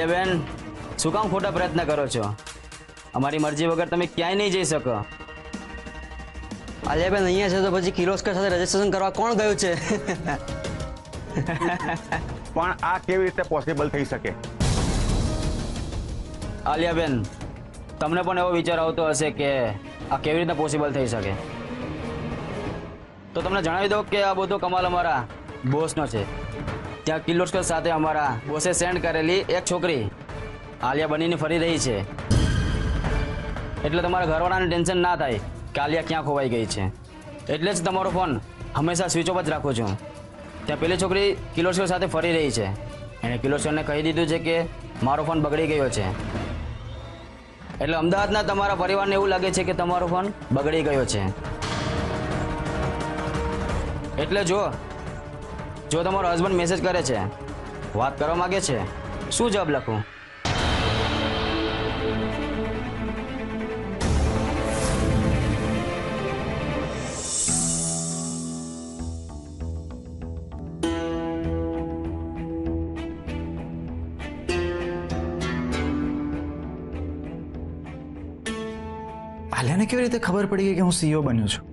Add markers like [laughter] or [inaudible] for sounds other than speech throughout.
આલિયાબેન શું કામ ખોટા પ્રયત્ન કરો છો? અમારી મરજી વગર તમે ક્યાંય નહીં જઈ શકો. આલિયાબેન અહીંયા છે તો પછી કિર્લોસ્કર સાથે રજીસ્ટ્રેશન કરવા કોણ ગયું છે? પણ આ કેવી રીતે પોસિબલ થઈ શકે? આલિયાબેન તમને પણ એવો વિચાર આવતો હશે કે આ કેવી રીતે પોસિબલ થઈ શકે. તો તમને જણાવી દો કે આ બધો કમાલ અમારા બોસનો છે. ત્યાં કિલોસ્કર સાથે અમારા બોસે સેન્ડ કરેલી એક છોકરી આલિયા બનીને ફરી રહી છે. એટલે તમારા ઘરવાળાને ટેન્શન ના થાય કે આલિયા ક્યાં ખોવાઈ ગઈ છે. એટલે જ તમારો ફોન હંમેશા સ્વિચ ઓફ જ રાખું છું. ત્યાં પેલી છોકરી કિલોસ્કર સાથે ફરી રહી છે. એણે કિલોસ્કરને કહી દીધું છે કે મારો ફોન બગડી ગયો છે. એટલે અમદાવાદના તમારા પરિવારને એવું લાગે છે કે તમારો ફોન બગડી ગયો છે. એટલે જો જો તમારો હસબન્ડ મેસેજ કરે છે, વાત કરવા માગે છે, શું જવાબ લખું? આલિયાને કેવી રીતે ખબર પડી ગઈ કે હું સીઈઓ બન્યો છું?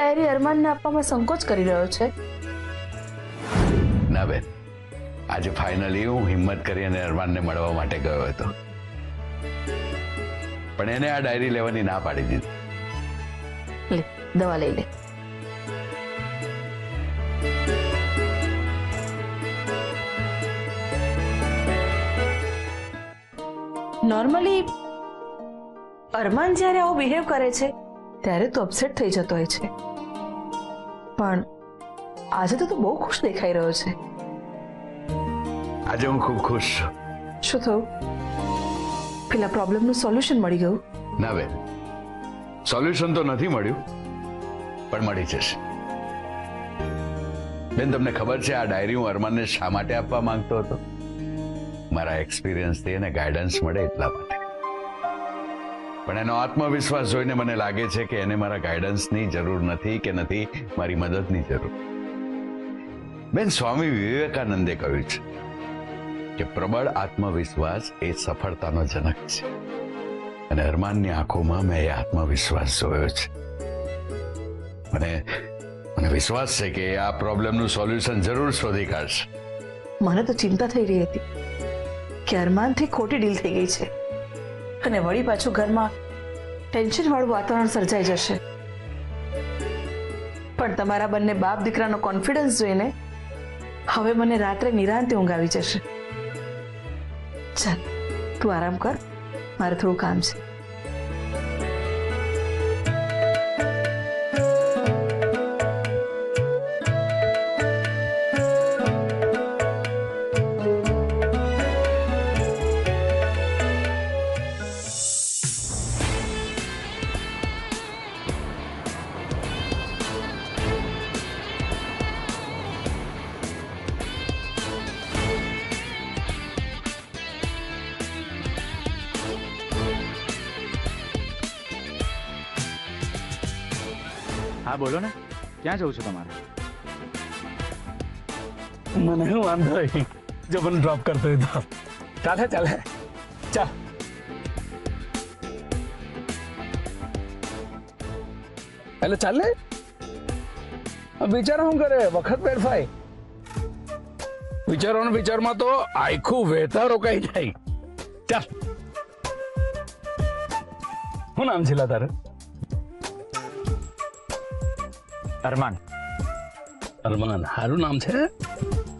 ડાયરી અરમાનને આપવામાં સંકોચ કરી રહ્યો છે. ના બેન આજે ફાઇનલી હું હિંમત કરી અને અરમાનને મળવા માટે ગયો હતો. પણ એને આ ડાયરી લેવાની ના પાડી દીધી. લે દવા લઈ લે. નોર્મલી અરમાન જ્યારે આવો બિહેવ કરે છે ત્યારે તો અપસેટ થઈ જતો હોય છે. પણ આજે તો તું બહુ ખુશ દેખાઈ રહ્યો છે. આજે હું ખૂબ ખુશ છું. શું થયું? પેલા પ્રોબ્લેમનું સોલ્યુશન મળી ગયું? ના બેન સોલ્યુશન તો નથી મળ્યું પણ મળી જશે. બેન તમને ખબર છે આ ડાયરી હું અરમાનને શા માટે આપવા માંગતો હતો? મારા એક્સપિરિયન્સથી એને ગાઈડન્સ મળે એટલા પણ એનો આત્મવિશ્વાસ જોઈને મને લાગે છે કે એને મારા ગાઈડન્સની જરૂર નથી કે નથી, મારી મદદની જરૂર. બેન, સ્વામી વિવેકાનંદે કહ્યું છે કે પ્રબળ આત્મવિશ્વાસ એ સફળતાનો જનક છે. અને હરમાનની આંખોમાં મેં એ આત્મવિશ્વાસ જોયો છે. મને મને વિશ્વાસ છે કે આ પ્રોબ્લેમનું સોલ્યુશન જરૂર શોધી કાઢશે. મને તો ચિંતા થઈ રહી હતી કે અરમાનથી ખોટી ડીલ થઈ ગઈ છે. અને વળી પાછું ઘરમાં ટેન્શન વાળું વાતાવરણ સર્જાઈ જશે. પણ તમારા બંને બાપ દીકરાનો કોન્ફિડન્સ જોઈને હવે મને રાત્રે નિરાંતે ઊંઘ આવી જશે. ચાલ, તું આરામ કર, મારે થોડું કામ છે. બોલો ને ક્યાં જવું છે તમારે મને શું વાંધો નહીં જો મને ડ્રોપ કરતો હોય તો ચાલે ચાલે ચાલ એટલે ચાલે વિચારો શું કરે વખત વેડફાય વિચારો ને વિચારમાં તો આખું વહેતા રોકાઈ જાય ચાલ શું નામ છે લા તારે અરમાન અરમાન સારું નામ છે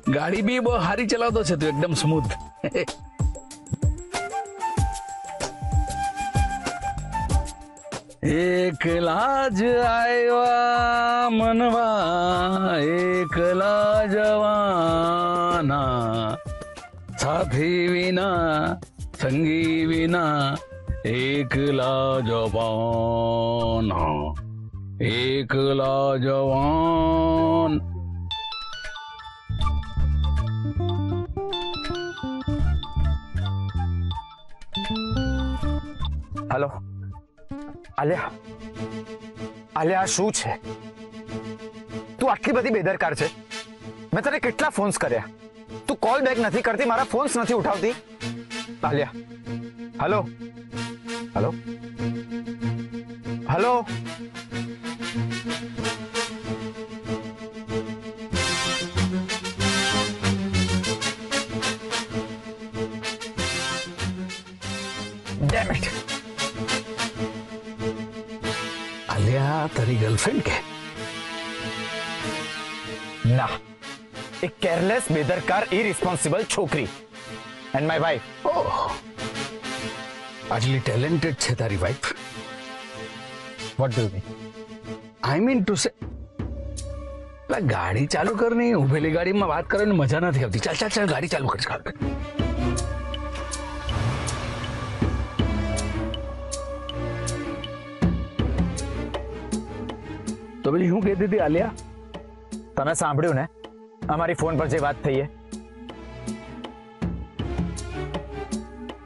ગાડી બી બહુ સારી ચલાવતો છે તું એકદમ સ્મૂથ [laughs] એકલા જ આવ્યા મનવા એકલા જવાના સાથી વિના સંગી વિના એકલા જવાન એકલા જવાન हेलो આલિયા આલિયા આ શું છે તું આટલી બધી બેદરકાર છે મેં તને કેટલા ફોન્સ કર્યા તું કોલ બેક નથી કરતી મારા ફોન્સ નથી ઉઠાવતી Alia hello hello hello Damn it. અલ્યા તારી ગર્લફ્રેન્ડ કે ના એક કેરલેસ બેદરકાર ઇરિસ્પોન્સિબલ છોકરી એન્ડ માય વાઇફ ઓહ આટલી ટેલેન્ટેડ છે તારી wife what do mean I mean to say ગાડી ચાલુ કર નહીં ઉભેલી ગાડીમાં વાત કરવાની મજા નથી આવતી ચાલ ચાલ ચાલ ગાડી ચાલુ કર ચાલ તો પછી હું કહેતી હતી આલિયા તમે સાંભળ્યું ને અમારી ફોન પર જે વાત થઈ એ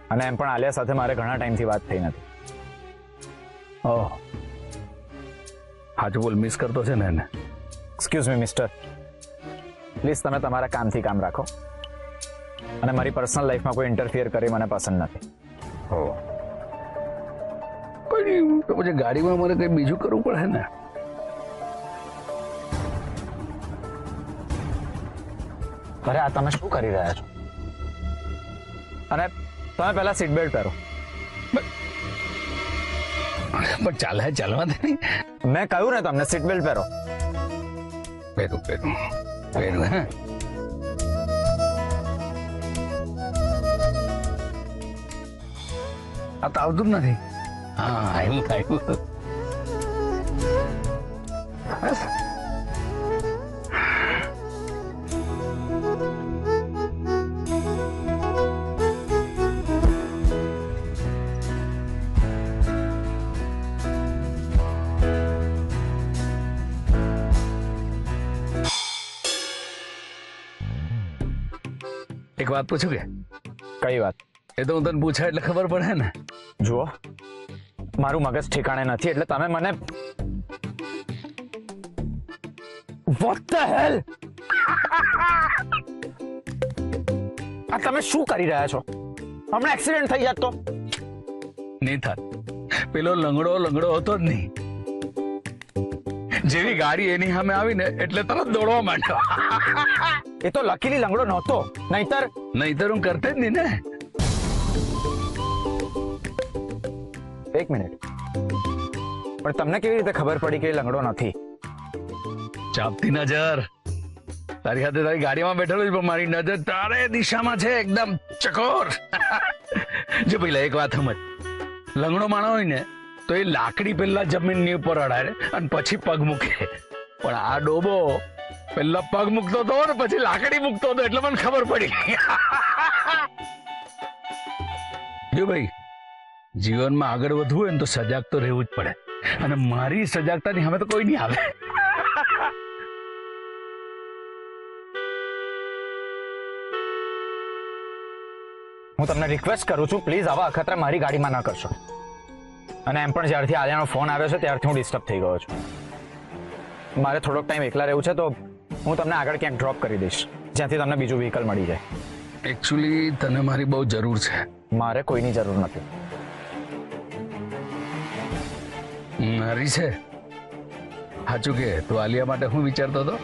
અને એમ પણ આલિયા સાથે મારે ઘણા ટાઈમથી વાત થઈ નથી ઓહ હાજુ બોલ મિસ કરતો છે ને એને એક્સક્યુઝ મી મિસ્ટર પ્લીઝ તમે તમારા કામથી કામ રાખો અને મારી પર્સનલ લાઈફમાં કોઈ ઇન્ટરફિયર કરે મને પસંદ નથી હો કોઈ નહીં તો પછી ગાડીમાં મારે કંઈ બીજું કરવું પડે ને અરે આ તમે શું કરી રહ્યા છો અને તમે પહેલા સીટ બેલ્ટ પહેરો પણ ચાલે ચાલવા દે નહીં મેં કહ્યું ને તમને સીટ બેલ્ટ પહેરો પહેરું પહેરું પહેરું હે આ તો આવતું જ નથી હા આવ્યું આવ્યું બસ. એક વાત પૂછું કે? કઈ વાત? એ તો હું તને પૂછાય એટલે ખબર પડે ને. જુઓ. મારું મગજ ઠેકાણે નથી એટલે તમે મને વોટ ધ હેલ આ તમે શું કરી રહ્યા છો? હમણાં એક્સિડન્ટ થઈ જાત તો. નહીં થાત. પેલો લંગડો લંગડો હતો જ નહીં. જેવી ગાડી એની સામે આવીને એટલે તરત દોડવા માંડ્યો. એ તો લકીલી લંગડો નહોતો. નહીતર? નહીતર હું કરતે જ નહીં ને. એક મિનિટ. પણ તમને કેવી રીતે ખબર પડી કે લંગડો નથી? ચાપતી નજર. તારી સાથે તારી ગાડીમાં બેઠેલો જ પણ મારી નજર તારે દિશામાં છે એકદમ ચકોર. જો પેલા એક વાત સમજ. લંગડો માણો હોય ને તો એ લાકડી પેલા જમીનની ઉપર અડાડે અને પછી પગ મૂકે પણ આ ડોબો પેલા પગ મૂકતો હતો ને પછી લાકડી મૂકતો હતો એટલે મને ખબર પડી જો ભાઈ જીવનમાં આગળ વધવું હોય ને તો સજાગ તો રહેવું જ પડે અને મારી સજાગતાની હવે તો કોઈ નહીં આવે હું તમને રિક્વેસ્ટ કરું છું પ્લીઝ આવા અખતરા મારી ગાડીમાં ન કરશો અને એમ પણ જ્યારથી આલિયાનો ફોન આવ્યો છે ત્યારથી હું ડિસ્ટર્બ થઈ ગયો છું મારે થોડોક ટાઈમ એકલા રહેવું છે તો હું તમને આગળ ક્યાંક ડ્રોપ કરી દઈશ જ્યાંથી તમને બીજું વ્હીકલ મળી જાય એકચ્યુઅલી તને મારી બહુ જરૂર છે મારે કોઈની જરૂર નથી મારી છે સાચું કે તું આલિયા માટે હું વિચારતો હતો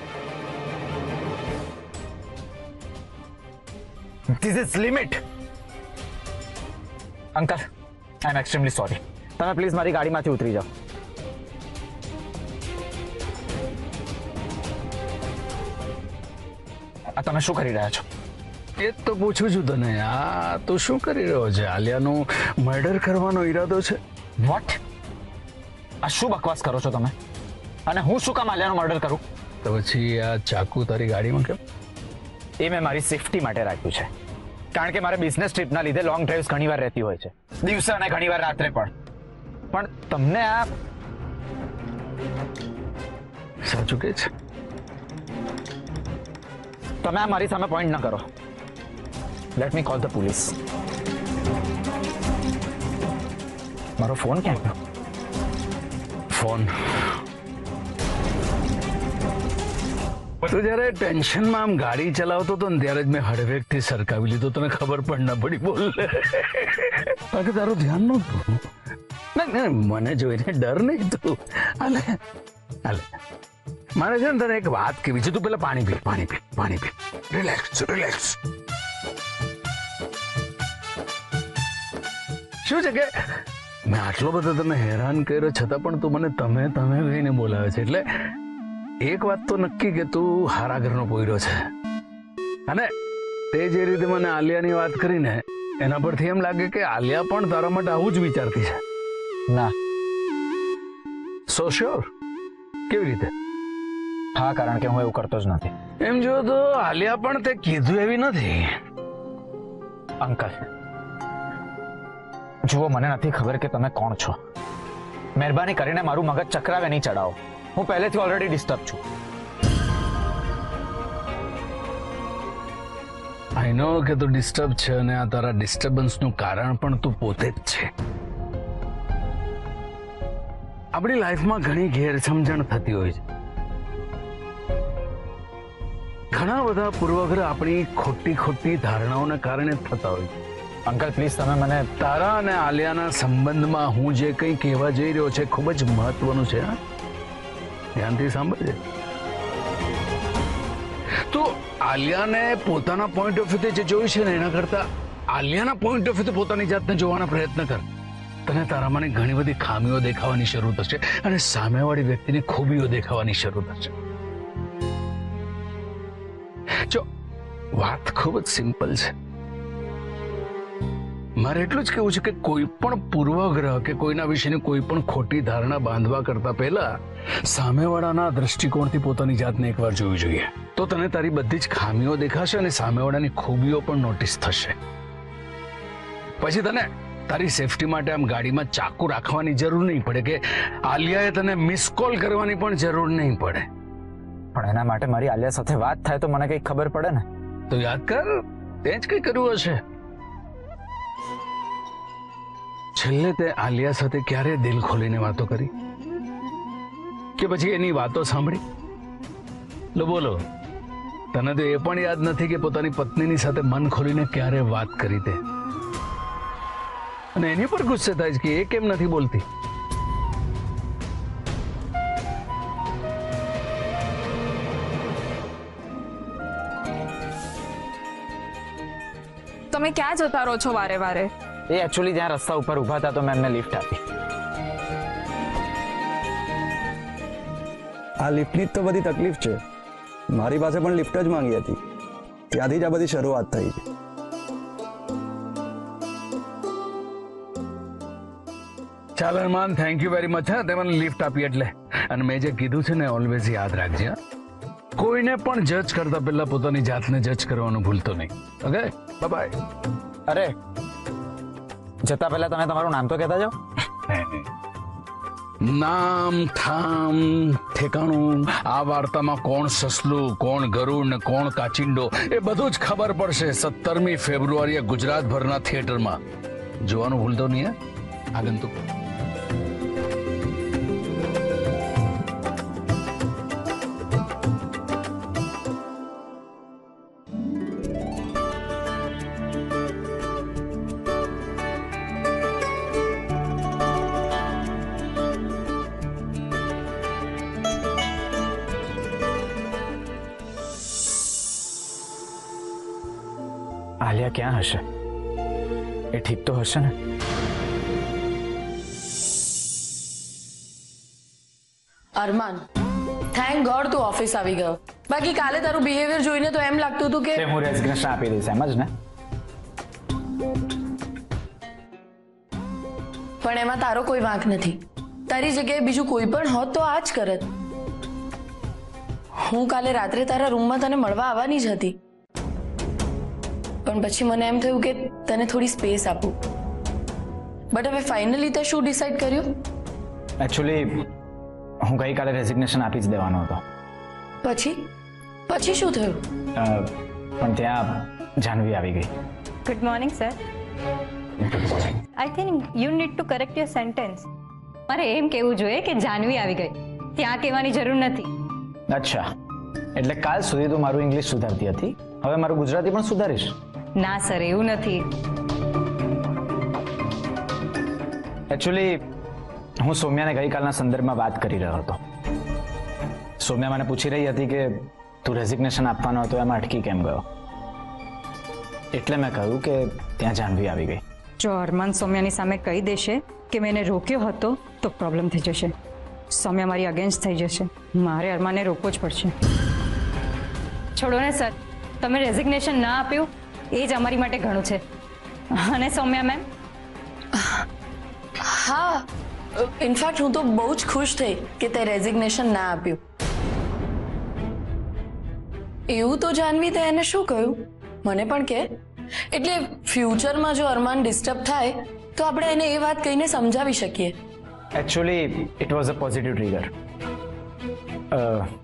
this is limit uncle I am extremely sorry તમે પ્લીઝ મારી ગાડીમાંથી ઉતરી જાઓ. આ તમે શું કરી રહ્યા છો? એ તો પૂછું છું તને આ તું શું કરી રહ્યો છે? આલિયાનું મર્ડર કરવાનો ઈરાદો છે? વોટ આ શું બકવાસ કરો છો તમે? અને હું શું કામ આલિયાનો મર્ડર કરું? તો પછી આ ચાકુ તારી ગાડીમાં કેમ? એ મેં મારી સેફટી માટે રાખ્યું છે. કારણ કે મારે બિઝનેસ ટ્રીપના લીધે લોંગ ડ્રાઈવ્સ ઘણીવાર રહેતી હોય છે. દિવસે અને ઘણીવાર રાત્રે પણ. પણ તમને આ સાચું કે છે તમે આ મારી સામે પોઈન્ટ ન કરો let me call the police મારો ફોન ક્યાં ગયો ફોન તું જયારે ટેન્શનમાં આમ ગાડી ચલાવતો હતો ને ત્યારે જ મેં હળવેકથી સરકાવી લીધો તને ખબર પણ ન પડી બોલ બાકી તારું ધ્યાન નહોતું ના ના મને જોઈને ડર નહીં તું હાલે હાલે મારે છે ને તને એક વાત કેવી છે તું પેલા પાણી પી પાણી પી પાણી પી રિલેક્સ રિલેક્સ શું છે કે મેં આટલો બધો તને હેરાન કર્યો છતાં પણ તું મને તમે તમે કહીને બોલાવે છે એટલે એક વાત તો નક્કી કે તું હારા ઘરનો પોયરો છે અને તે જે રીતે મને આલિયાની વાત કરીને એના પરથી એમ લાગે કે આલિયા પણ તારા માટે આવું જ વિચારતી છે ના સો શ્યોર કેવી રીતે? હા કારણ કે હું એવું કરતો જ નથી। એમ જો તો આલિયા પણ તે કીધું એવી નથી। અંકલ જુઓ મને નથી ખબર કે તમે કોણ છો। મહેરબાની કરીને મારું મગજ ચક્રાવે નહીં ચડાવો। હું પહેલેથી ઓલરેડી ડિસ્ટર્બ છું। આઈ નો કે તું ડિસ્ટર્બ છે અને આ તારા ડિસ્ટર્બન્સનું કારણ પણ તું પોતે જ છે। આપણી લાઈફમાં ઘણી ગેરસમજણ થતી હોય છે ઘણા બધા પૂર્વગ્રહ આપણી ખોટી ખોટી ધારણાઓને કારણે જ થતા હોય છે અંકલ પ્લીઝ તમે મને તારા અને આલિયાના સંબંધમાં હું જે કંઈ કહેવા જઈ રહ્યો છે ખૂબ જ મહત્વનું છે હા? ધ્યાનથી સાંભળજે તો આલિયાને પોતાના પોઈન્ટ ઓફ વ્યૂથી જે જોયું છે ને એના કરતા આલિયાના પોઈન્ટ ઓફ વ્યૂથી પોતાની જાતને જોવાના પ્રયત્ન કર તને તારામાંની ઘણી બધી ખામીઓ દેખાવાની શરૂ થશે અને સામેવાળી વ્યક્તિની ખૂબીઓ દેખાવાની શરૂ થશે જો વાત ખૂબ જ સિમ્પલ છે મારે એટલું જ કહેવું છે કે કોઈ પણ પૂર્વગ્રહ કે કોઈના વિશેની કોઈ પણ ખોટી ધારણા બાંધવા કરતા પહેલા સામેવાળાના દ્રષ્ટિકોણથી પોતાની જાતને એકવાર જોવી જોઈએ તો તને તારી બધી જ ખામીઓ દેખાશે અને સામેવાળાની ખૂબીઓ પણ નોટિસ થશે પછી તને તારી સેફટી માટે આમ ગાડીમાં ચાકુ રાખવાની જરૂર નહીં પડે કે આલિયાએ તને મિસ કોલ કરવાની પણ જરૂર નહીં પડે પણ એના માટે મારી આલિયા સાથે વાત થાય તો મને કંઈક ખબર પડે ને તો યાદ કર તે જ કંઈ કર્યું હશે છેલ્લે તે આલિયા સાથે ક્યારે દિલ ખોલીને વાતો કરી કે પછી એની વાતો સાંભળી લો બોલો તને તો એ પણ યાદ નથી કે પોતાની પત્નીની સાથે મન ખોલીને ક્યારે વાત કરી તે અને એની પર ગુસ્સે થાય છે કે એ કેમ નથી બોલતી તમે ક્યાં જતા રહો છો વારે વારે એ એકચ્યુઅલી જ્યાં રસ્તા ઉપર ઊભા હતા તો મેં એમને લિફ્ટ આપી આ લિફ્ટની જ તો બધી તકલીફ છે મારી પાસે પણ લિફ્ટ જ માંગી હતી ત્યાંથી જ આ બધી શરૂઆત થઈ છે ચાલ Arman thank you very much હા તે મને લિફ્ટ આપી એટલે અને મેં જે કીધું છે ને ઓલવેઝ યાદ રાખજે હા? કોઈને પણ જજ કરતા પહેલા પોતાની જાતને જજ કરવાનું ભૂલતો નહીં ઓકે બાય અરે જતા પહેલા તમે તમારું નામ તો કહેતા જાઓ નામ ઠામ ઠેકાણું આ વાર્તામાં કોણ સસલું કોણ ગરુડ ને કોણ કાચિંડો એ બધું જ ખબર પડશે સત્તરમી ફેબ્રુઆરીએ ગુજરાતભરના થિયેટરમાં જોવાનું ભૂલતો નહીં હે આગંતુક આલિયા ક્યાં હશે એ ઠીક તો હશે ને અરમાન થેન્ક ગોડ તું ઓફિસ આવી ગયો બાકી કાલે તારું બિહેવિયર જોઈને તો એમ લાગતું હતું કે કે હું રેઝિગ્નેશન આપી દઈશ એમ જ ને પણ એમાં તારો કોઈ વાંક નથી તારી જગ્યાએ બીજું કોઈ પણ હોત તો આ જ કરત હું કાલે રાત્રે તારા રૂમમાં તને મળવા આવવાની જ હતી પણ પછી મને એમ થયું કે તને થોડી સ્પેસ આપું બટ હવે ફાઇનલી તે શું ડિસાઈડ કર્યું એકચ્યુઅલી હું ગઈકાલે રેઝિગ્નેશન આપી જ દેવાનો હતો પછી પછી શું થયું અ, પણ ત્યાં જાનવી આવી ગઈ good morning sir I think you need to correct your sentence મારે એમ કહેવું જોઈએ કે જાનવી આવી ગઈ ત્યાં કહેવાની જરૂર નથી અચ્છા એટલે કાલ સુધી તું મારું ઇંગ્લિશ સુધારતી હતી હવે મારું ગુજરાતી પણ સુધારીશ ના સર એવું નથી એકચ્યુઅલી હું સૌમ્યાને ગઈકાલના સંદર્ભમાં વાત કરી રહ્યો હતો સૌમ્યા મને પૂછી રહી હતી કે તું રેઝિગ્નેશન આપવાનો હતો એમાં અટકી કેમ ગયો એટલે મેં કહ્યું કે ત્યાં જાનવી આવી ગઈ જો અરમાન સૌમ્યાની સામે કહી દેશે કે મેં એને રોક્યો હતો તો પ્રોબ્લેમ થઈ જશે સૌમ્યા મારી અગેન્સ્ટ થઈ જશે મારે અરમાનને રોકવો જ પડશે છોડો ને સર તમે રેઝિગ્નેશન ના આપ્યું એ જ અમારી માટે ઘણું છે. અને સૌમ્યા મેમ? હા ઇનફેક્ટ હું તો બહુ જ ખુશ થઈ કે તે રેઝિગ્નેશન ના આપ્યું. એવું તો જાનવી તે એને શું કહ્યું? મને પણ કે. એટલે ફ્યુચરમાં જો અરમાન ડિસ્ટર્બ થાય તો આપણે એને એ વાત કહીને સમજાવી શકીએ. Actually it was a positive trigger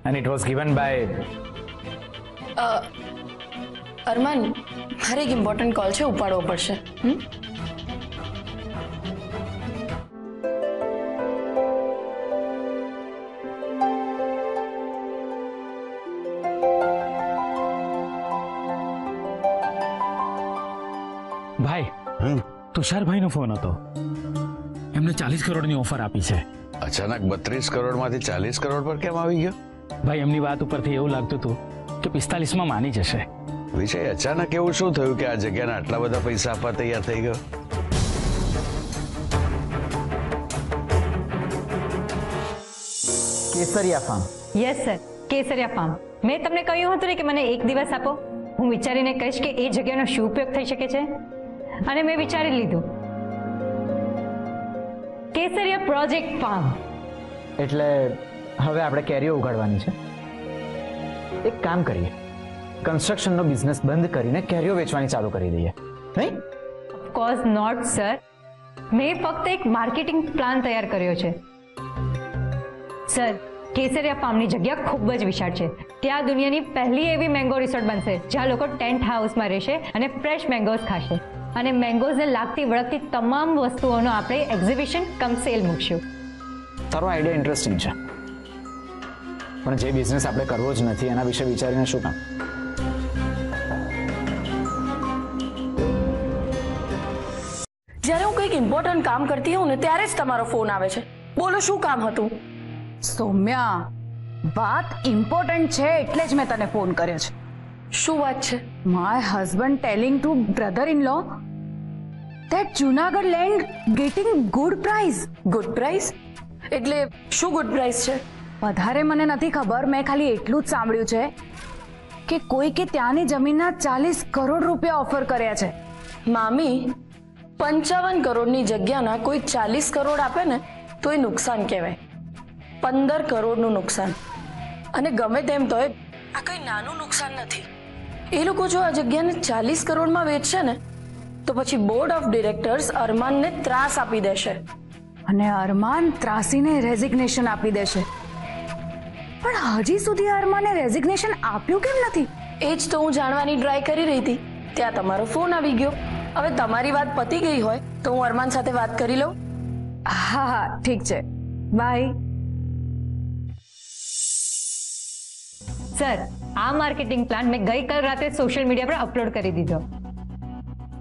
and it was given by a, Armaan મારે એક ઇમ્પોર્ટન્ટ કોલ છે ઉપાડવો પડશે હમ ભાઈ તુષારભાઈનો ફોન હતો એમને ચાલીસ કરોડની ઓફર આપી છે અચાનક બત્રીસ કરોડમાંથી ચાલીસ કરોડ પર કેમ આવી ગયો ભાઈ એમની વાત ઉપરથી એવું લાગતું હતું કે પિસ્તાલીસમાં માની જશે વિજય અચાનક એવું શું થયું કે આ જગ્યાને આટલા બધા પૈસા આપવા તૈયાર થઈ ગયો Kesariya farm yes sir Kesariya farm મેં તમને કહ્યું હતું ને કે મને એક દિવસ આપો હું વિચારીને કહીશ કે એ જગ્યાનો શું ઉપયોગ થઈ શકે છે અને મેં વિચારી લીધું કેસરિયા પ્રોજેક્ટ ફાર્મ એટલે હવે આપણે કેરીઓ ઉગાડવાની છે એક કામ કરીએ કન્સ્ટ્રક્શનનો બિઝનેસ બંધ કરીને કેરીઓ વેચવાની ચાલુ કરી દઈએ. નહીં? ઓફકોર્સ નોટ સર મેં ફક્ત એક માર્કેટિંગ પ્લાન તૈયાર કર્યો છે. સર કેસરિયા ફાર્મની જગ્યા ખૂબ જ વિશાળ છે. ત્યાં દુનિયાની પહેલી એવી મેંગો રિસોર્ટ બનશે જ્યાં લોકો ટેન્ટ હાઉસમાં રહેશે અને ફ્રેશ મેંગોઝ ખાશે. અને મેંગોઝને લાગતી વળગતી તમામ વસ્તુઓનો આપણે એક્ઝિબિશન કમ સેલ મૂકશું. તારો આઈડિયા ઇન્ટરેસ્ટિંગ છે. પણ જે બિઝનેસ આપણે કરવો જ નથી એના વિશે વિચારીને શું કામ? જ્યારે હું કંઈક ઇમ્પોર્ટન્ટ કામ કરતી હોઉં ને ત્યારે જ તમારો ફોન આવે છે. બોલો શું કામ હતું? સૌમ્યા વાત ઇમ્પોર્ટન્ટ છે એટલે જ મેં તને ફોન કર્યો છે. શું વાત છે? My husband telling to brother in law that Junagadh land getting good price good price એટલે શું ગુડ પ્રાઇસ છે? વધારે મને નથી ખબર મેં ખાલી એટલું જ સાંભળ્યું છે કે કોઈકે ત્યાંની જમીનના ચાલીસ કરોડ રૂપિયા ઓફર કર્યા છે. મામી પંચાવન કરોડની જગ્યાના કોઈ ચાલીસ કરોડ આપે ને તો એ નુકસાન કહેવાય પંદર કરોડનું નુકસાન અને ગમે તેમ તોય આ કઈ નાનું નુકસાન નથી એ લોકો જો આ જગ્યાને ચાલીસ કરોડમાં વેચશે ને તો પછી બોર્ડ ઓફ ડિરેક્ટર્સ અરમાનને ત્રાસ આપી દેશે અને અરમાન ત્રાસીને રેઝિગ્નેશન આપી દેશે પણ હજી સુધી અરમાને રેઝિગ્નેશન આપ્યું કેમ નથી એ જ તો હું જાણવાની ટ્રાય કરી રહી હતી ત્યાં તમારો ફોન આવી ગયો હવે તમારી વાત પતી ગઈ હોય તો હું અરમાન સાથે વાત કરી લઉં હા હા ઠીક છે બાય સર આ માર્કેટિંગ પ્લાન મેં ગઈકાલ રાતે સોશિયલ મીડિયા પર અપલોડ કરી દીધો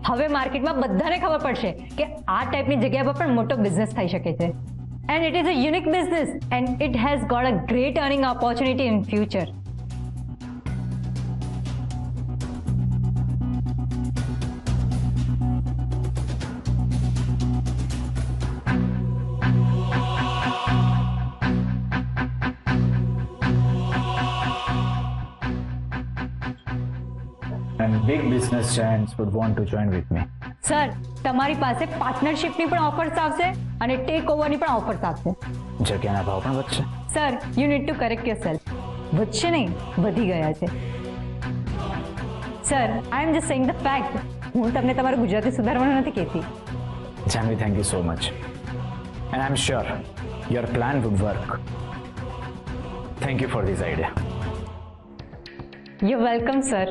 હવે માર્કેટમાં બધાને ખબર પડશે કે આ ટાઈપની જગ્યા પર પણ મોટો બિઝનેસ થઈ શકે છે and it is a unique business and it has got a great earning opportunity in future business giants would want to join with me. Sir, तमारी पासे partnership नहीं સર offer साफ़ से, अने take over नहीं ટેક offer साफ़ से. जब क्या ना भावना बच्चे? Sir, you need to correct yourself. बच्चे नहीं, बदी गया थे. Sir, I am just saying the fact. Fact तब ने तमारे गुजराती સુધારવાનું નથી કહેતી कहती. Jamie, thank you so much. And I'm sure your plan would work. Thank you for this idea. You're welcome, sir.